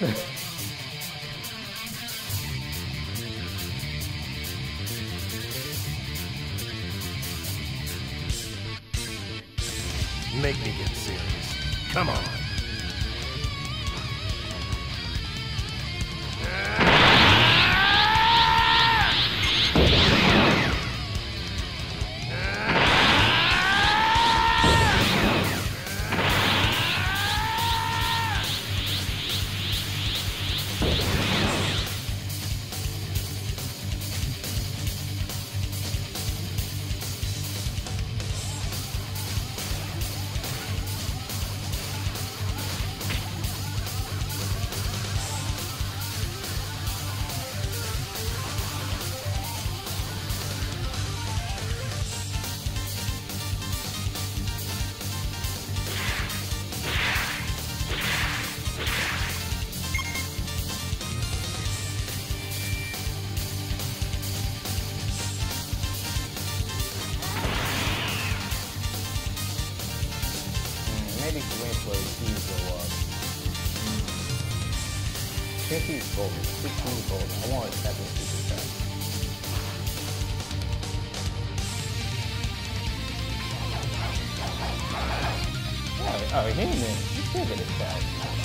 Make me get serious. Come on. Maybe the keys go up. Since he's golden, 16 gold. I want a second super set. Oh, oh, he didn't. He still get a.